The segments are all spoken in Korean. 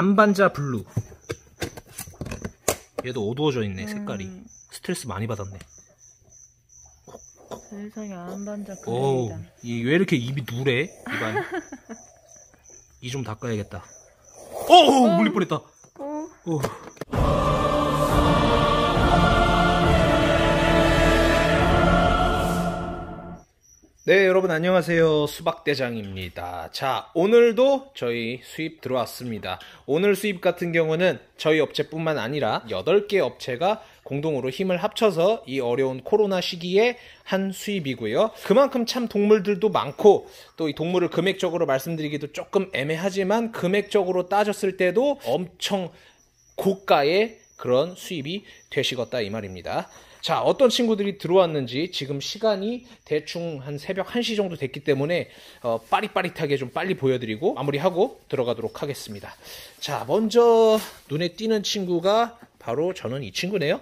Ambanja blue. 얘도 어두워져 있네, 색깔이. 음, 스트레스 많이 받았네. 세상에 Ambanja 오, 그늘이다. 이왜 이렇게 입이 누래? 입안. 이 좀 닦아야겠다. 오, 물릴 뻔했다. 어, 오. 네, 여러분 안녕하세요. 수박대장입니다. 자, 오늘도 저희 수입 들어왔습니다. 오늘 수입 같은 경우는 저희 업체뿐만 아니라 8개 업체가 공동으로 힘을 합쳐서 이 어려운 코로나 시기에 한 수입이고요. 그만큼 참 동물들도 많고 또 이 동물을 금액적으로 말씀드리기도 조금 애매하지만 금액적으로 따졌을 때도 엄청 고가의 그런 수입이 되시겠다 이 말입니다. 자, 어떤 친구들이 들어왔는지 지금 시간이 대충 한 새벽 1시 정도 됐기 때문에 어, 빠릿빠릿하게 좀 빨리 보여드리고 마무리하고 들어가도록 하겠습니다. 자, 먼저 눈에 띄는 친구가 바로 저는 이 친구네요.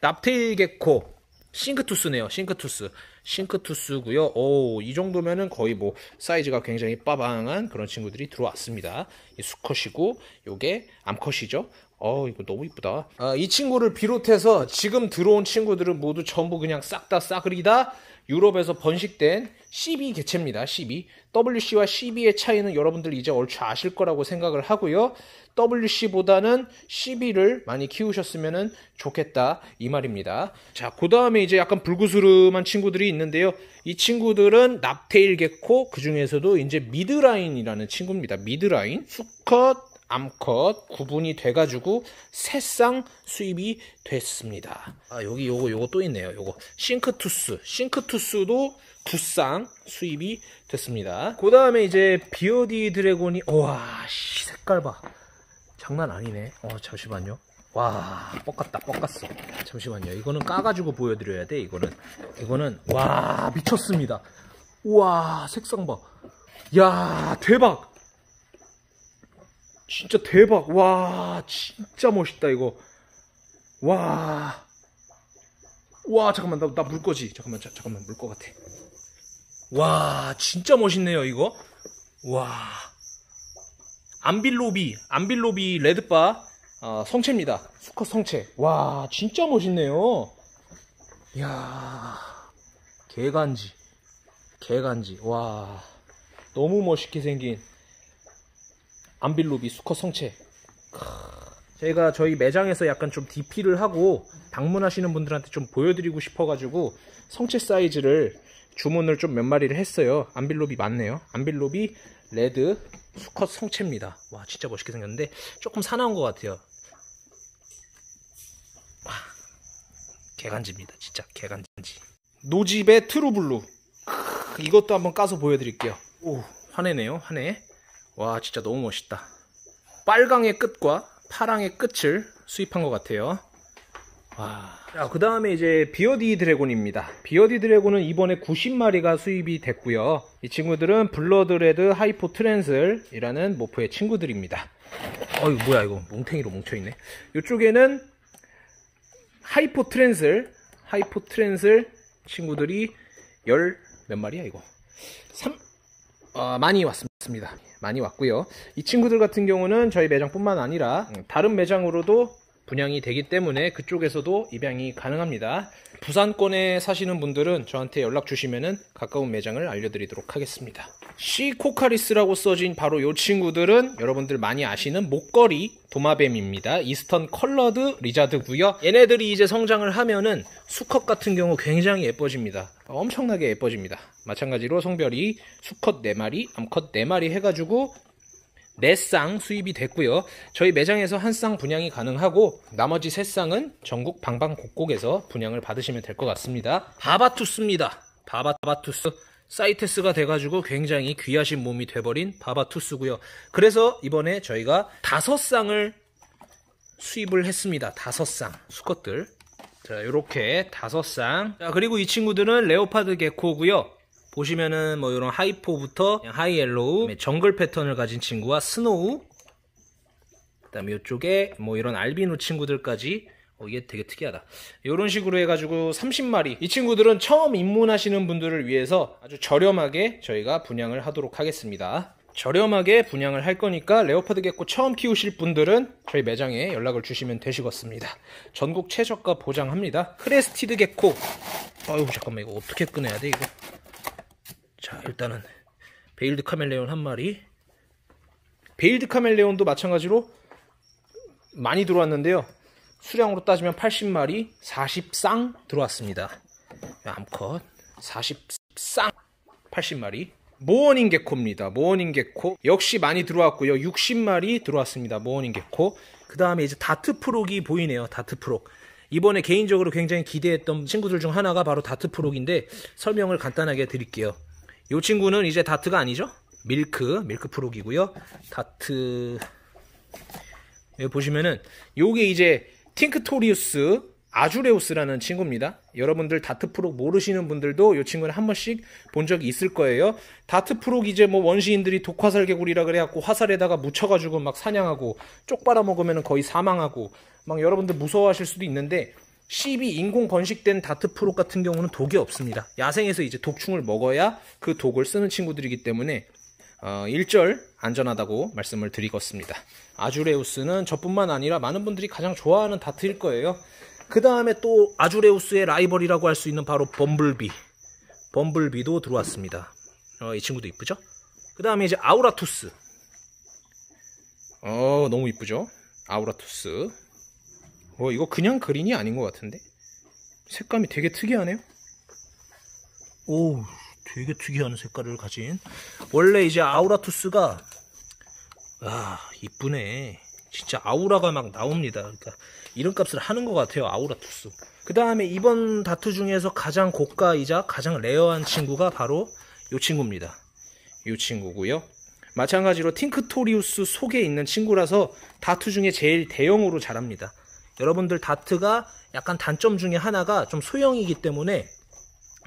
납테일 개코 싱크투스네요. 싱크투스. 싱크투스고요. 오, 이 정도면은 거의 뭐 사이즈가 굉장히 빠방한 그런 친구들이 들어왔습니다. 이 수컷이고 요게 암컷이죠. 어, 이거 너무 이쁘다. 아, 이 친구를 비롯해서 지금 들어온 친구들은 모두 전부 그냥 싹 다 싸그리 다 유럽에서 번식된 CB 개체입니다. CB. WC와 CB의 차이는 여러분들 이제 얼추 아실 거라고 생각을 하고요. WC보다는 CB를 많이 키우셨으면 좋겠다 이 말입니다. 자, 그 다음에 이제 약간 불구스름한 친구들이 있는데요. 이 친구들은 납테일 개코 그 중에서도 이제 미드라인이라는 친구입니다. 미드라인 수컷 암컷 구분이 돼가지고 새 쌍 수입이 됐습니다. 아 여기 요거 요거 또 있네요. 요거 싱크투스 싱크투스도 두쌍 수입이 됐습니다. 그 다음에 이제 비어디 드래곤이 와 씨, 색깔 봐 장난 아니네. 어 잠시만요. 와 뻑갔다 뻑갔어. 잠시만요. 이거는 까가지고 보여드려야 돼. 이거는 이거는 와 미쳤습니다. 우와 색상 봐. 야 대박. 진짜 대박. 와, 진짜 멋있다, 이거. 와. 와, 잠깐만, 나, 나 물 거지? 잠깐만, 자, 잠깐만, 물 거 같아. 와, 진짜 멋있네요, 이거. 와. 암빌로비, 암빌로비 레드바, 어, 성체입니다. 수컷 성체. 와, 진짜 멋있네요. 이야. 개간지. 개간지. 와. 너무 멋있게 생긴 암빌로비 수컷 성체. 제가 저희 매장에서 약간 좀 DP를 하고 방문하시는 분들한테 좀 보여드리고 싶어가지고 성체 사이즈를 주문을 좀 몇 마리를 했어요. Ambilobe 맞네요. Ambilobe red 수컷 성체입니다. 와 진짜 멋있게 생겼는데 조금 사나운 것 같아요. 와, 개간지입니다. 진짜 개간지. Nosy Be true blue. 크, 이것도 한번 까서 보여드릴게요. 오 화내네요. 화내. 와 진짜 너무 멋있다. 빨강의 끝과 파랑의 끝을 수입한 것 같아요. 와그 다음에 이제 beardie dragon입니다. beardie dragon은 이번에 90마리가 수입이 됐고요. 이 친구들은 blood red hypo trans라는 morph의 친구들입니다. 어이 뭐야 이거? 뭉탱이로 뭉쳐있네. 이쪽에는 hypo trans hypo trans 친구들이 열 몇 마리야 이거? 3 어, 많이 왔습니다. 많이 왔고요. 이 친구들 같은 경우는 저희 매장뿐만 아니라 다른 매장으로도 분양이 되기 때문에 그쪽에서도 입양이 가능합니다. 부산권에 사시는 분들은 저한테 연락 주시면 가까운 매장을 알려드리도록 하겠습니다. C. collaris라고 써진 바로 이 친구들은 여러분들 많이 아시는 목걸이 도마뱀입니다. eastern collared lizard고요. 얘네들이 이제 성장을 하면은 수컷 같은 경우 굉장히 예뻐집니다. 엄청나게 예뻐집니다. 마찬가지로 성별이 수컷 4마리, 암컷 4마리 해가지고 4쌍 수입이 됐고요. 저희 매장에서 한 쌍 분양이 가능하고 나머지 3쌍은 전국 방방곡곡에서 분양을 받으시면 될 것 같습니다. 바바투스입니다. 바바투스. 사이테스가 돼가지고 굉장히 귀하신 몸이 돼버린 바바투스고요. 그래서 이번에 저희가 다섯 쌍을 수입을 했습니다. 다섯 쌍 수컷들. 자, 이렇게 다섯 쌍. 자, 그리고 이 친구들은 leopard gecko고요. 보시면은 뭐 이런 hypo부터 high yellow, 정글 패턴을 가진 친구와 snow, 그다음에 이쪽에 뭐 이런 알비노 친구들까지 어, 이게 되게 특이하다. 이런 식으로 해가지고 30마리. 이 친구들은 처음 입문하시는 분들을 위해서 아주 저렴하게 저희가 분양을 하도록 하겠습니다. 저렴하게 분양을 할 거니까 leopard gecko 처음 키우실 분들은 저희 매장에 연락을 주시면 되시겠습니다. 전국 최저가 보장합니다. crested gecko. 아유 잠깐만 이거 어떻게 꺼내야 돼 이거. 자 일단은 veiled 카멜레온 한 마리. veiled 카멜레온도 마찬가지로 많이 들어왔는데요. 수량으로 따지면 80마리, 40쌍 들어왔습니다. 암컷 40쌍 80마리. mourning gecko입니다. mourning gecko 역시 많이 들어왔고요. 60마리 들어왔습니다. mourning gecko. 그 다음에 이제 dart frog이 보이네요. dart frog. 이번에 개인적으로 굉장히 기대했던 친구들 중 하나가 바로 dart frog인데 설명을 간단하게 드릴게요. 이 친구는 이제 dart가 아니죠? milk, milk frog이고요. 다트 여기 보시면은 요게 이제 tinctorius azureus라는 친구입니다. 여러분들 dart frog 모르시는 분들도 이 친구는 한 번씩 본 적이 있을 거예요. dart frog 이제 뭐 원시인들이 독화살 개구리라 그래갖고 화살에다가 묻혀가지고 막 사냥하고 쪽 빨아먹으면 거의 사망하고 막 여러분들 무서워하실 수도 있는데 씹이 인공 번식된 다트 프록 같은 경우는 독이 없습니다. 야생에서 이제 독충을 먹어야 그 독을 쓰는 친구들이기 때문에 어, 일절 안전하다고 말씀을 드리겠습니다. 아주레우스는 저뿐만 아니라 많은 분들이 가장 좋아하는 다트일 거예요. 그 다음에 또 아주레우스의 라이벌이라고 할 수 있는 바로 범블비. 범블비도 들어왔습니다. 어, 이 친구도 이쁘죠? 그 다음에 이제 auratus. 어, 너무 이쁘죠? auratus. 어, 이거 그냥 green이 아닌 것 같은데? 색감이 되게 특이하네요? 오, 되게 특이한 색깔을 가진. 원래 이제 auratus가, 아, 이쁘네. 진짜 아우라가 막 나옵니다. 그러니까 이름값을 하는 것 같아요. auratus. 그 다음에 이번 다트 중에서 가장 고가이자 가장 rare한 친구가 바로 이 친구입니다. 이 친구고요. 마찬가지로 팅크토리우스 속에 있는 친구라서 다트 중에 제일 대형으로 자랍니다. 여러분들 다트가 약간 단점 중에 하나가 좀 소형이기 때문에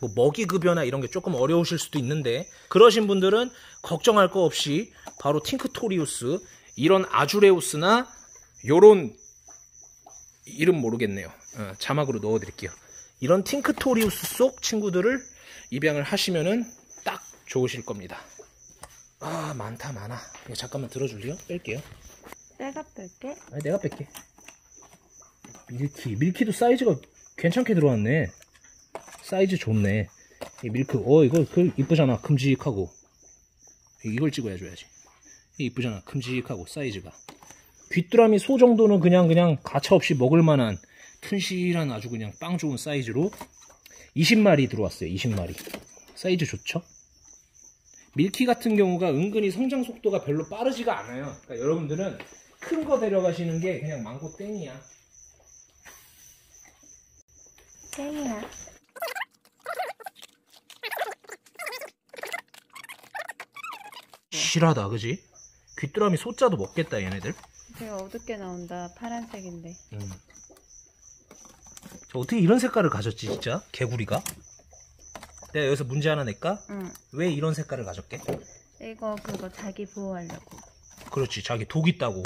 뭐 먹이 급여나 이런 게 조금 어려우실 수도 있는데 그러신 분들은 걱정할 거 없이 바로 팅크토리우스 이런 아주레우스나 요런 이름 모르겠네요. 어, 자막으로 넣어 드릴게요. 이런 tinctorius 속 친구들을 입양을 하시면은 딱 좋으실 겁니다. 아 많다 많아. 잠깐만 들어줄래요? 뺄게요. 내가 뺄게. 아니 내가 뺄게. milky milky도 사이즈가 괜찮게 들어왔네. 사이즈 좋네. 이 milk 어 이거 그 이쁘잖아 큼직하고 이걸 찍어야 줘야지. 이쁘잖아 큼직하고 사이즈가. 귀뚜라미 소 정도는 그냥 그냥 가차 없이 먹을 만한 튼실한 아주 그냥 빵 좋은 사이즈로 20마리 들어왔어요. 20마리. 사이즈 좋죠? milky 같은 경우가 은근히 성장 속도가 별로 빠르지가 않아요. 그러니까 여러분들은 큰 거 데려가시는 게 그냥 만고땡이야. 땡이야. 실하다, 그지? 귀뚜라미 소자도 먹겠다, 얘네들. 되게 어둡게 나온다. 파란색인데. 음. 저 어떻게 이런 색깔을 가졌지, 진짜? 개구리가? 내가 여기서 문제 하나 낼까? 응. 왜 이런 색깔을 가졌게? 이거 그거 자기 보호하려고. 그렇지, 자기 독 있다고.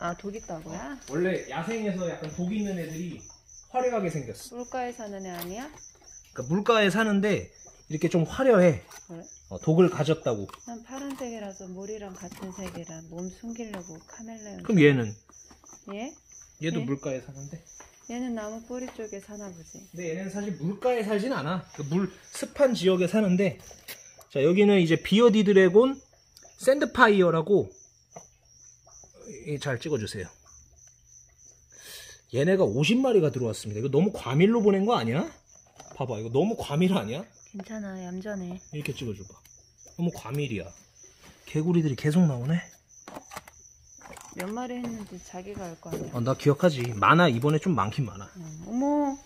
아, 독 있다고야? 원래 야생에서 약간 독 있는 애들이 화려하게 생겼어. 물가에 사는 애 아니야? 그러니까 물가에 사는데 이렇게 좀 화려해. 그래? 어, 독을 가졌다고. 난 파란색이라서 물이랑 같은 색이라 몸 숨기려고 카멜레온. 그럼 얘는? 얘? 얘도 네. 물가에 사는데? 얘는 나무 뿌리 쪽에 사나 보지. 근데 얘는 사실 물가에 살진 않아. 그 물 습한 지역에 사는데 자 여기는 이제 bearded dragon sandfire라고 이, 잘 찍어주세요. 얘네가 50마리가 들어왔습니다. 이거 너무 과밀로 보낸 거 아니야? 봐봐 이거 너무 과밀 아니야? 괜찮아, 얌전해. 이렇게 찍어줘봐. 너무 과밀이야. 개구리들이 계속 나오네. 몇 마리 했는지 자기가 알 거 아니야. 어, 나 기억하지. 많아 이번에 좀 많긴 많아. 응. 어머.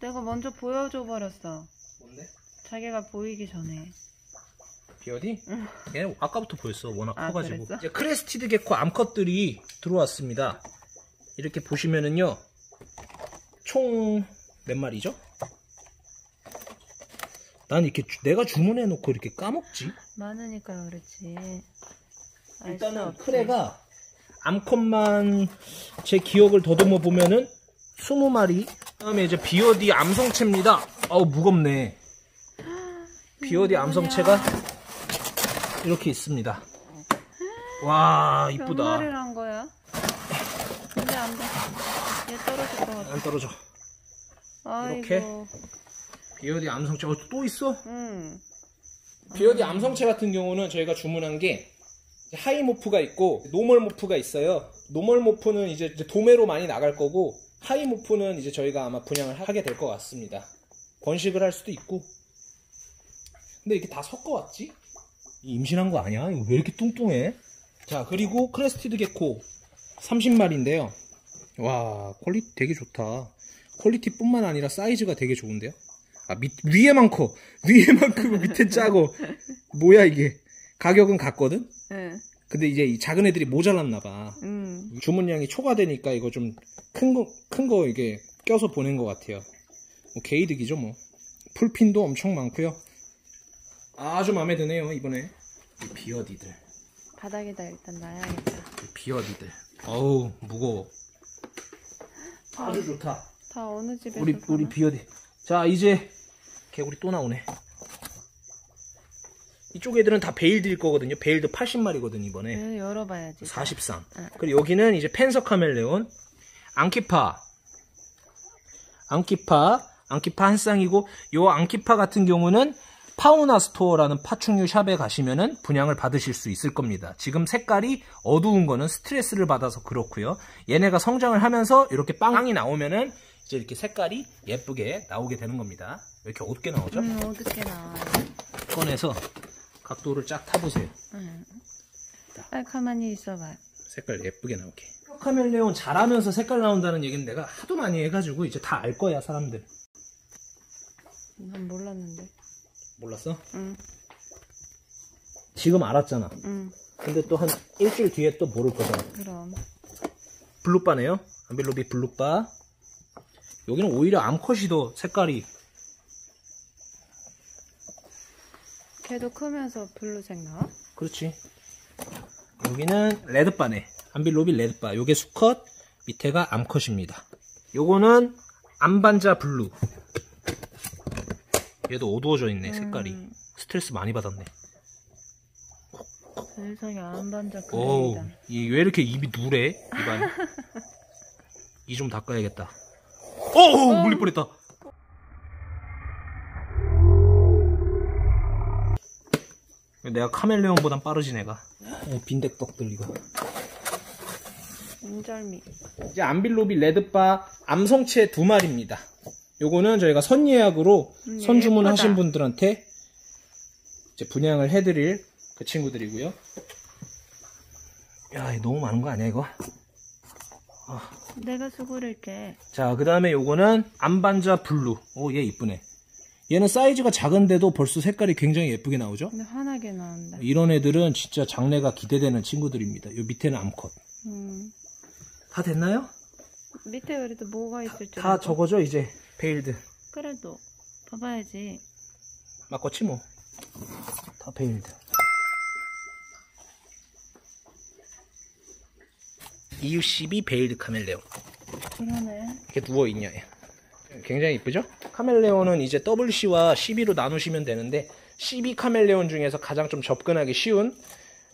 내가 먼저 보여줘 버렸어. 뭔데? 자기가 보이기 전에. Beardie? 얘 아까부터 보였어. 워낙 아, 커가지고. 그랬어? 이제 crested gecko 암컷들이 들어왔습니다. 이렇게 보시면은요. 총 몇 마리죠? 난 이렇게 주- 내가 주문해 놓고 이렇게 까먹지. 많으니까 그렇지. 일단은. 크레가 암컷만 제 기억을 더듬어 보면은 20마리. 그다음에 이제 비어디 암성체입니다. 어우 무겁네. 비어디 암성체가 이렇게 있습니다. 와몇 이쁘다. 안돼. 얘 떨어질 것 같아. 안 떨어져. 아이고. 이렇게? Beardie 암성체 어, 또 있어? 응. Beardie 암성체 같은 경우는 저희가 주문한 게 high morph가 있고 normal morph가 있어요. normal morph는 이제 도매로 많이 나갈 거고 high morph는 이제 저희가 아마 분양을 하게 될 것 같습니다. 번식을 할 수도 있고. 근데 이렇게 다 섞어왔지? 이 임신한 거 아니야? 이거 왜 이렇게 뚱뚱해? 자 그리고 crested gecko 30마리인데요. 와 quality 되게 좋다. Quality뿐만 아니라 사이즈가 되게 좋은데요. 아 밑, 위에만 커. 위에만 크고 밑에 작고. 뭐야 이게. 가격은 같거든? 응. 근데 이제 이 작은 애들이 모자랐나 봐. 응. 주문량이 초과되니까 이거 좀 큰 거, 큰 거 이게 껴서 보낸 것 같아요. 뭐 개이득이죠 뭐. Full pin도 엄청 많고요. 아주 마음에 드네요 이번에. 이 beardie들. 바닥에다 일단 놔야겠다. 이 beardie들. 어우 무거워. 아주 좋다. 다 어느 집에서 우리 사나? 우리 beardie. 자 이제 개구리 또 나오네. 이쪽 애들은 다 veiled일 거거든요. Veiled 80마리거든 이번에. 얘 열어봐야지. 43. 응. 그리고 여기는 이제 panther 카멜레온, 앙키파, 앙키파, 앙키파 한 쌍이고 요 앙키파 같은 경우는 파우나 스토어라는 파충류 shop에 가시면은 분양을 받으실 수 있을 겁니다. 지금 색깔이 어두운 거는 스트레스를 받아서 그렇고요. 얘네가 성장을 하면서 이렇게 빵이 나오면은 이제 이렇게 색깔이 예쁘게 나오게 되는 겁니다. 왜 이렇게 어둡게 나오죠? 응, 어둡게 나와. 꺼내서 각도를 쫙 타보세요. 응. 빨리 가만히 있어봐. 색깔 예쁘게 나오게. 카멜레온 자라면서 색깔 나온다는 얘기는 내가 하도 많이 해가지고 이제 다 알 거야 사람들. 난 몰랐는데. 몰랐어? 응. 지금 알았잖아. 응. 근데 또 한 일주일 뒤에 또 모를 거잖아. 그럼. Blue bar네요. 암빌로비 blue bar. 여기는 오히려 암컷이 더 색깔이 걔도 크면서 blue색 나와? 그렇지. 여기는 red bar네. 암빌로비 red bar. 요게 수컷, 밑에가 암컷입니다. 요거는 암반자 blue. 얘도 어두워져 있네, 색깔이. 음. 스트레스 많이 받았네. 세상에 암반자 오, gray다. 이 왜 이렇게 입이 누래? 입안이. 이 좀 닦아야겠다. 오, 물릴 뻔했다. 내가 카멜레온보단 빠르지 내가. 어, 빈대떡들 이거. 인절미. 이제 암빌로비 red bar 암성체 두 마리입니다. 요거는 저희가 선 예약으로 음, 선 주문하신 예쁘다. 분들한테 이제 분양을 해드릴 그 친구들이고요. 야, 너무 많은 거 아니야 이거? 내가 수고를 게. 자, 그 다음에 요거는 암반자 blue. 오, 얘 이쁘네. 얘는 사이즈가 작은데도 벌써 색깔이 굉장히 예쁘게 나오죠? 근데 환하게 나온다. 이런 애들은 진짜 장래가 기대되는 친구들입니다. 요 밑에는 암컷. 음. 다 됐나요? 밑에 그래도 뭐가 있을 줄 다 알고. 적어져, 이제. Veiled. 그래도 봐봐야지. 맞겠지 뭐. 다 veiled. EU12 veiled 카멜레온. 그러네. 이렇게 누워 있냐, 얘. 굉장히 이쁘죠? 카멜레온은 이제 WC와 CB로 나누시면 되는데, CB 카멜레온 중에서 가장 좀 접근하기 쉬운,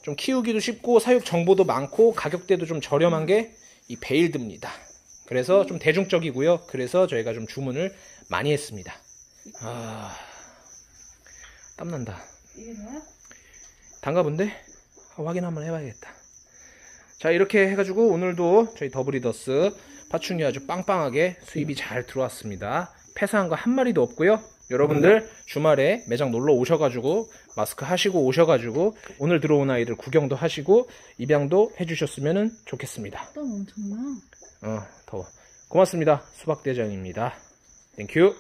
좀 키우기도 쉽고, 사육 정보도 많고, 가격대도 좀 저렴한 게 이 베일드입니다. 그래서 좀 대중적이고요. 그래서 저희가 좀 주문을 많이 했습니다. 아, 땀난다. 이게 뭐야? 단가본데? 확인 한번 해봐야겠다. 자, 이렇게 해가지고 오늘도 저희 더브리더스 파충류 아주 빵빵하게 수입이 잘 들어왔습니다. 폐사한 거 한 마리도 없고요. 여러분들 주말에 매장 놀러 오셔가지고 마스크 하시고 오셔가지고 오늘 들어온 아이들 구경도 하시고 입양도 해주셨으면 좋겠습니다. 땀 엄청나. 어, 더워. 고맙습니다. 수박대장입니다. Thank you.